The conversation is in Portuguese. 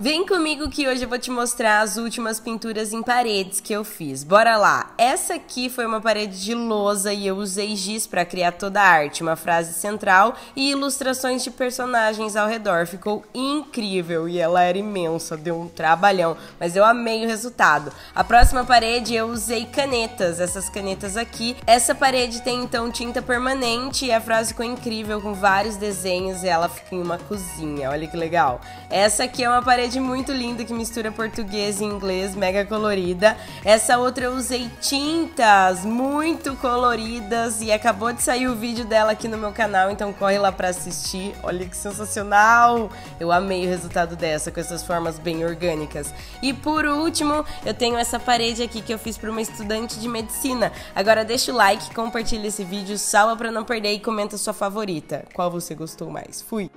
Vem comigo que hoje eu vou te mostrar as últimas pinturas em paredes que eu fiz. Bora lá! Essa aqui foi uma parede de lousa e eu usei giz para criar toda a arte, uma frase central e ilustrações de personagens ao redor. Ficou incrível e ela era imensa, deu um trabalhão, mas eu amei o resultado. A próxima parede eu usei canetas, essas canetas aqui. Essa parede tem então tinta permanente e a frase ficou incrível com vários desenhos e ela fica em uma cozinha. Olha que legal. Essa aqui é uma parede parede muito linda que mistura português e inglês, mega colorida. Essa outra eu usei tintas muito coloridas e acabou de sair o vídeo dela aqui no meu canal, então corre lá para assistir. Olha que sensacional! Eu amei o resultado dessa com essas formas bem orgânicas. E por último, eu tenho essa parede aqui que eu fiz para uma estudante de medicina. Agora deixa o like, compartilha esse vídeo, salva para não perder e comenta sua favorita. Qual você gostou mais? Fui!